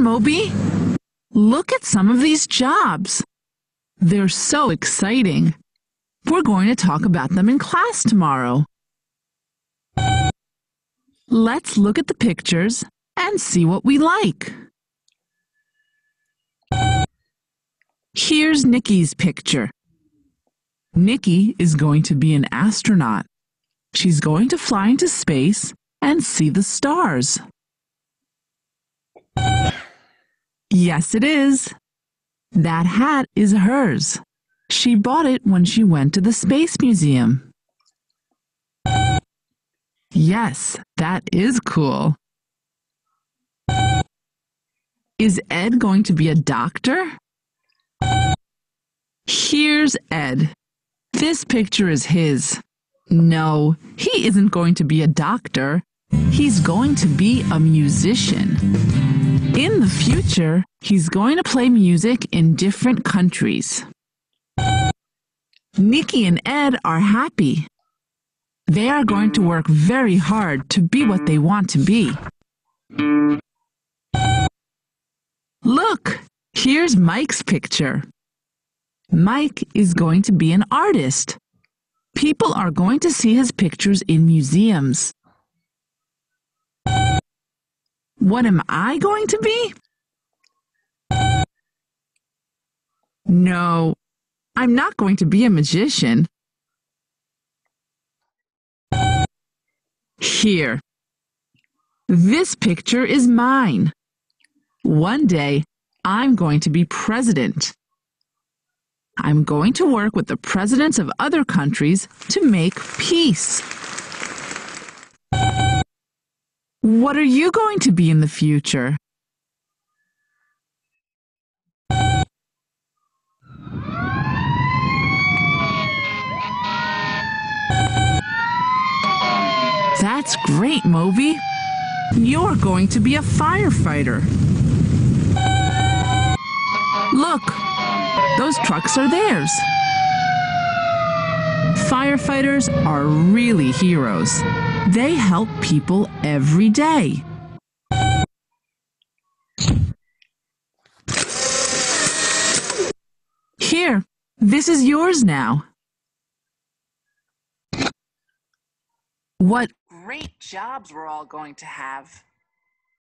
Moby. Look at some of these jobs. They're so exciting. We're going to talk about them in class tomorrow. Let's look at the pictures and see what we like. Here's Nikki's picture. Nikki is going to be an astronaut. She's going to fly into space and see the stars. Yes, it is. That hat is hers. She bought it when she went to the Space Museum. Yes, that is cool. Is Ed going to be a doctor? Here's Ed. This picture is his. No, he isn't going to be a doctor. He's going to be a musician. In the future, he's going to play music in different countries. Nikki and Ed are happy. They are going to work very hard to be what they want to be. Look, here's Mike's picture. Mike is going to be an artist. People are going to see his pictures in museums. What am I going to be? No, I'm not going to be a magician. Here. This picture is mine. One day, I'm going to be president. I'm going to work with the presidents of other countries to make peace. What are you going to be in the future? That's great, Moby. You're going to be a firefighter. Look, those trucks are theirs. Firefighters are really heroes. They help people every day. Here, this is yours now. What great jobs we're all going to have.